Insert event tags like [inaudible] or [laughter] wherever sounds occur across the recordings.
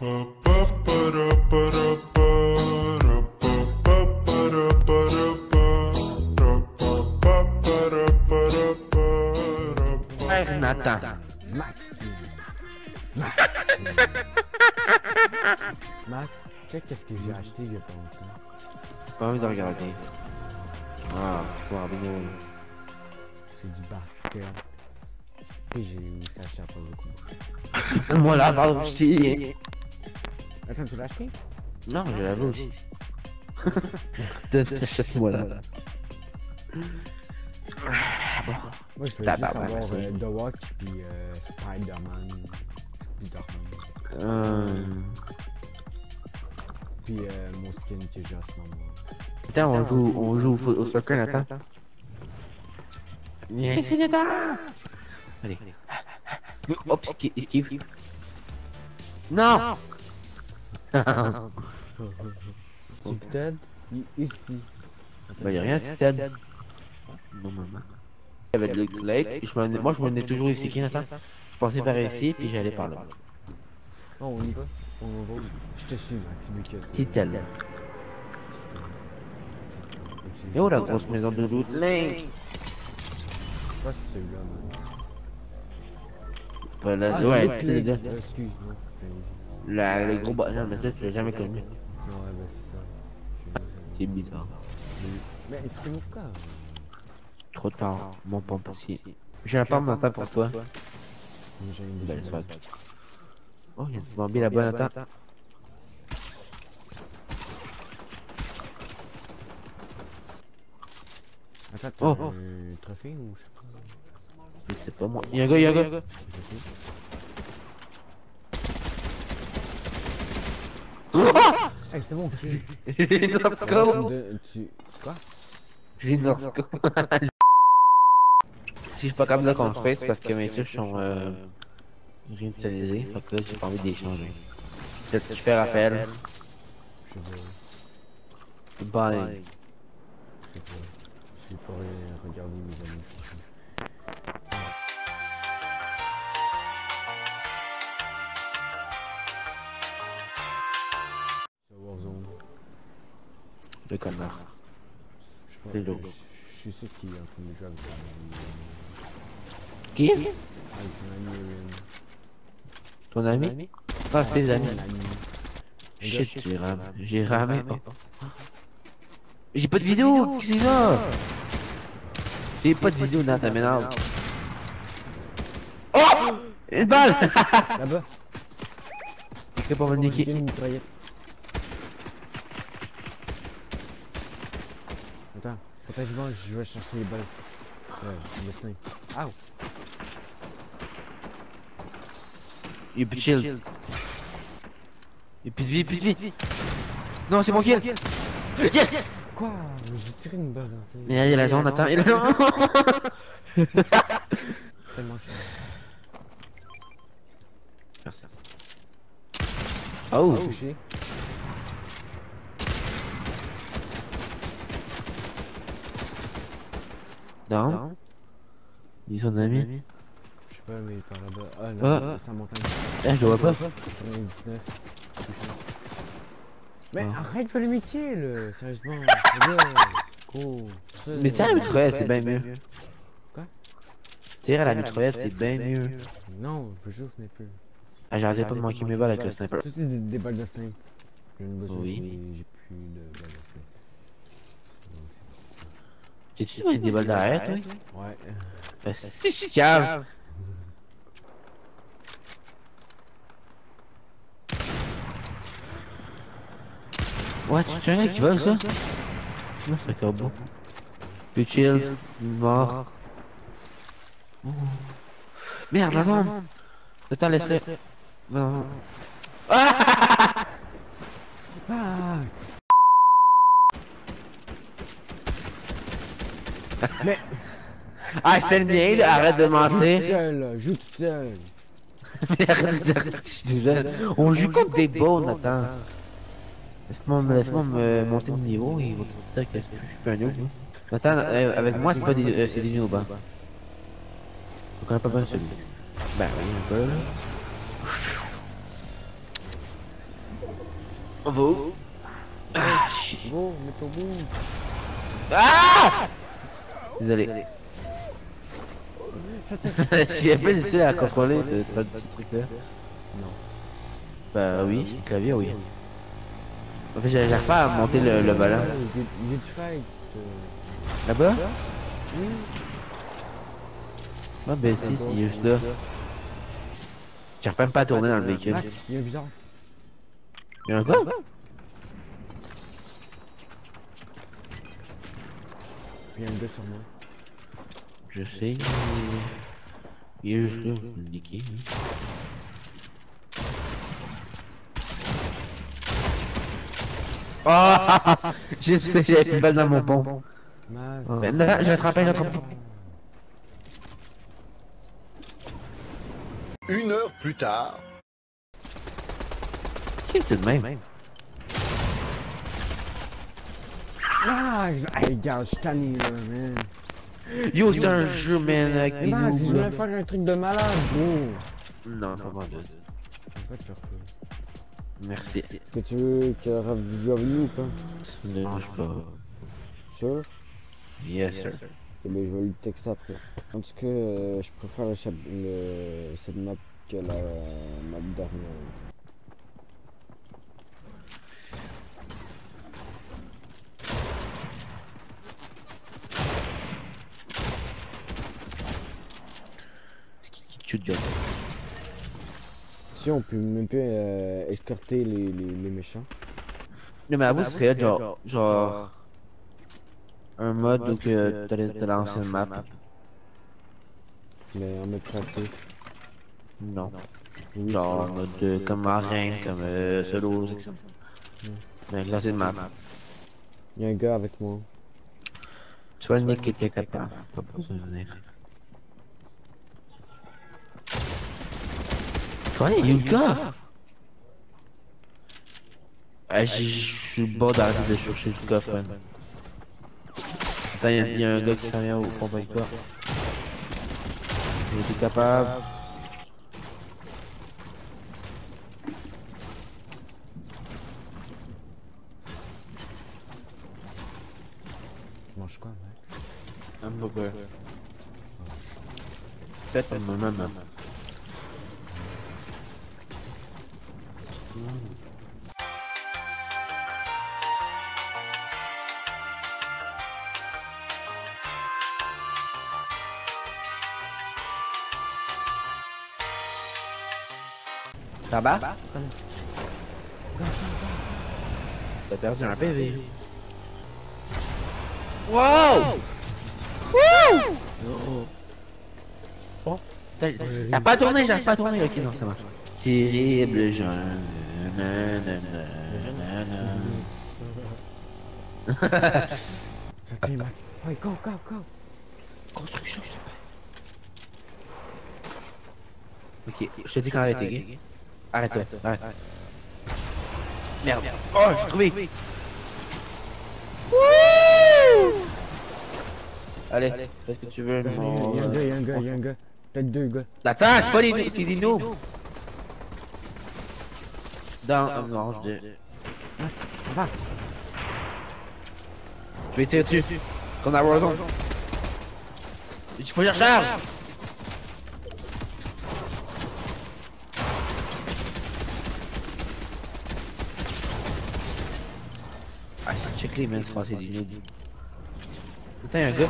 Père Nathan. Maxime. Max. Qu'est-ce que j'ai acheté il y a pas longtemps? Pas envie de regarder. Ah, tu vois, bien. C'est du basket. Et j'ai aussi acheté après le coup. Moi là, aussi. Attends, tu l'as acheté Non, je l'avais aussi. [laughs] Achète-moi [laughs] là. Moi, je veux juste avoir euh, The Watch puis euh, Spider-Man. Spider-Man. Euh... Puis euh, mon skin que j'ai en ce moment. Attends, on joue, on joue au, soccer, Nathan. Viens ici, Nathan! Allez. Hop, esquive. esquive. Non! [laughs] Tu t'aides Il- Ici. Bah y'a rien, tu t'aides. Non, maman. Il y avait le lake, je m'en ai- moi je m'en ai toujours ici, qui Nathan? Je passais par ici, puis j'allais par là. Non, on y va. On va. Je te suis, Max. Et où la grosse maison de loot? Link! C'est celui-là, man. Pas là, Ah, ouais, c'est là. Euh, Excuse-moi. La, le gros bâtiment, mais ça, tu l'as jamais connu. Ouais, bah c'est ça. Je- C'est bizarre. Mais c'est mon cas. Trop tard, mon pompe aussi. J'ai un pomme Nathan pour toi. J'ai une soirée. Oh, il y a du Bambi là-bas, Nathan. Attends, t'as Oh. un trophée ou je sais pas. Je sais pas moi. Il y a un gars, un gars. Je sais. Hey, c'est bon, j'ai. J'ai une. De- Tu. Quoi J'ai une Northco. Si je suis pas capable de construire, c'est parce que mes touches sont euh, réinitialisées. Fait que là, j'ai pas envie de les changer. Peut-être que tu fais Raphaël. Je pas. Bye. Je sais pas. Je vais pas re- regarder mes amis. Le connard. Je sais pas. Je je suis sûr qu'il est en train de jouer avec un Qui ami. Avec un ami. Ton ami Ah, c'est des amis. Shit, j'ai ramé. J'ai ramé. J'ai pas de vidéo, qu'est-ce que c'est ça J'ai pas de vidéo, Nat, ça m'énerve. Oh Une balle [laughs] Là-bas. C'est pas mal J'ai niqué. une mitraillette. Attends, peut-être que moi, je vais chercher les balles. Ouais, le snipe. Ow! Il est plus de shield. Il est plus de vie, plus de vie. Non, c'est mon kill. Yes Quoi? Mais J'ai tiré une balle Mais il y a la zone, attends. Il. [laughs] Tellement cher. Merci. Oh Touché. Non Il est son ami Je sais pas, mais par là-bas. Ah, Ah. là, ça montagne. Eh, je le vois pas. 99. Touché. Mais Ah. arrête de faire le métier, là! Sérieusement. Gros. Ça, Mais tiens, la mitraillette, c'est bien mieux. Quoi? Tire à la mitraillette, c'est bien mieux. Non, je veux juste sniper. Ah, j'arrêtais pas de manquer mes balles avec le sniper. Ça, c'est des, balles de sniper. Oui. mais j'ai plus de balles de sniper. T'es-tu avec des balles d'arrêt, toi Ouais. Bah, si je cave Ouais, tu tu un qui vole ça? Non, c'est. Plus chill, mort. Merde, la zone Attends, laisse-le. Non. Ah [laughs] Mais. Ah, c'était le mien, arrête de mentir. [laughs] joue tout seul. On joue contre des bones, attends. Laisse-moi me- laisse-moi me monter de niveau, ils vont te dire que je suis plus un noob. hein. Attends, euh, avec moi, c'est pas des, euh, des noobs. Hein. On connaît pas bien celui. Ben oui, un peu là. On va où? Ah, shit. Go, mets ton bout. Ah Désolé. J'ai un peu difficile à contrôler ce, petit truc là. Non. Bah oui, le clavier oui. En fait j'arrive pas à monter le, le du fight. euh, Là-bas Oui. Ah ben si, il est juste là. J'arrive même pas à tourner dans le véhicule. Max, il y a un bizarre. Il y a un gars Il y a un gars sur moi. Je sais. Il est juste là, niqué. Oh J'ai j'avais plus de balle dans mon pont. Max. Ben non, j'ai attrapé, j'ai attrapé. Une heure plus tard. Qui est de même Max! Hey, gars, je suis tanné là, man. Yo, c'est un jeu, man, avec des Max, je noobs. viens faire un truc de malade, gros. Non, pas mal. Pas de. Merci. Est-ce que tu veux que joue avec nous ou pas? Me dérange pas. Sûr? Yes, sir. Eh ben, je vais lui texter après. En tout cas, euh, je préfère cette map que la map dernière. Si on peut même pas euh, escorter les, les, les méchants. Non, mais avoue, ce serait genre... Genre... Un mode où que t'as l'ancienne map. Mais en mode pratique. Non. Oui, Genre en mode euh, comme marin, comme euh, solo, c'est ça. Mais l'ancienne map. Il y a un gars avec moi. Tu vois le mec qui était capable. Pas besoin de venir. Quoi, il y a le coffre Ah, je suis bas d'arrêter de chercher le coffre, man. Attends, il y, a- un gars qui s'en vient au pompe avec toi. J'ai été capable. Tu manges quoi, mec? Hamburger. Faites par ma maman. Ça va? T'as perdu un PV. Wow! Oh. Oh. T'as pas tourné, j'arrive pas à tourner. Ok, non, ça marche. Terrible jeune. Max. Go, go, go. Construction, s'il te. Ok, je te dis quand arrêter? Arrête-toi, arrête. Merde. Oh, j'ai trouvé. Wouh! Allez, fais ce que tu veux. Il y a mon- un gars, il y a un gars, il y a un gars. Peut-être deux gars. Attends, c'est pas des c'est des noobs. Dans. non, je dis. Va. Je vais tirer dessus. Comme dans Warzone. Il faut que je recharge. Ah, c'est check les mains, c'est des noobs. Putain, y'a un gars.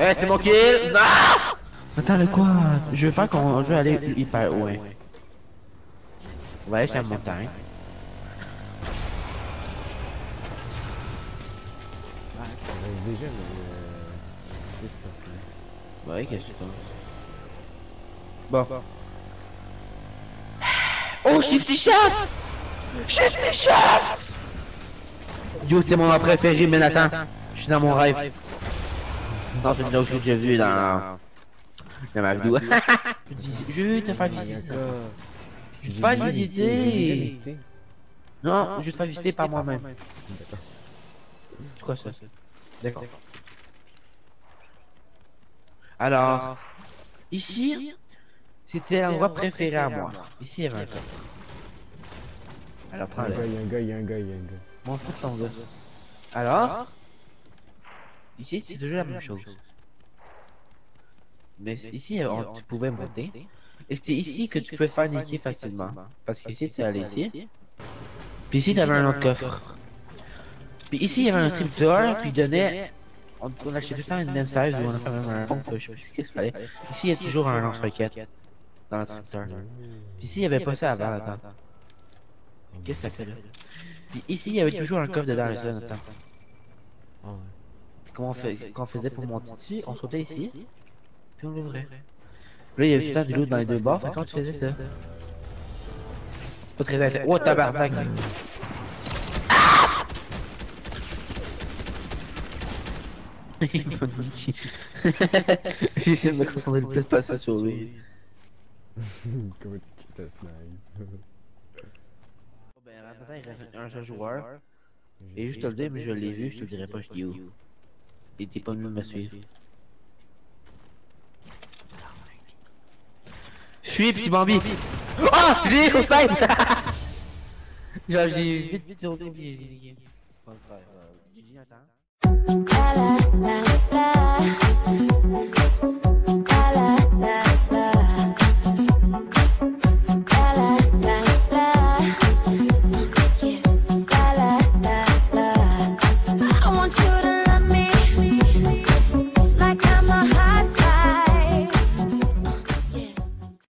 Eh, c'est mon kill! Non! Attends, le quoi? Je veux faire qu'on je veux aller hyper loin. On va aller sur la montagne. Ouais, déjà, mais. Bah oui, qu'est-ce que tu penses? Bon. Oh, Shifty Shaft! Shifty Shaft! Yo, c'est mon nom préféré, mais attends. Je suis dans mon rêve. Non, c'est une joke que j'ai vue dans... Vidéo. je dis, je te un visiter. gars. Je vais te faire J'ai visiter. visité. Non, je vais te faire visiter par moi-même. C'est quoi ça? D'accord. Alors, ici, C'était l'endroit préféré à moi. Ici, il y avait un coffre. Alors, Il y a un prends-le. gars, il y a un gars, il y a un gars, il y a un gars. M'en fous de ton gars. Alors, ici, c'est toujours la même chose. Mais ici, on- tu pouvais monter. Et c'était ici que tu pouvais faire niquer facilement. Parce qu'ici, tu allais ici. Puis ici, tu avais un autre coffre. Puis ici, il y avait un scripteur, puis il donnait. On, on achetait tout le temps une même size ou on a fait même un pompe, je sais plus ce qu'il fallait. Ici, il y a toujours un lance-roquette dans le scripteur. Puis ici, il n'y avait pas ça avant, attends. Qu'est-ce que ça fait là? Puis ici, il y avait toujours un coffre dedans, là, attends. Puis comment on, fait, quand on faisait pour monter dessus, on sautait ici, puis on l'ouvrait. Là, il y avait tout le temps du loot dans les deux bords, fait quand tu faisais ça. C'est pas très intéressant. Oh, tabarnak! Niqué. [laughs] J'essaie de me concentrer le plus possible sur lui. Comment tu te snipe Ben, attends, il reste un seul joueur. Et juste te le dire, mais je l'ai vu, je te dirai pas je dis où. Il était pas venu me suivre. Fuis, petit Bambi! Ah! J'ai au! [laughs] Genre, j'ai vite vite j'ai attends.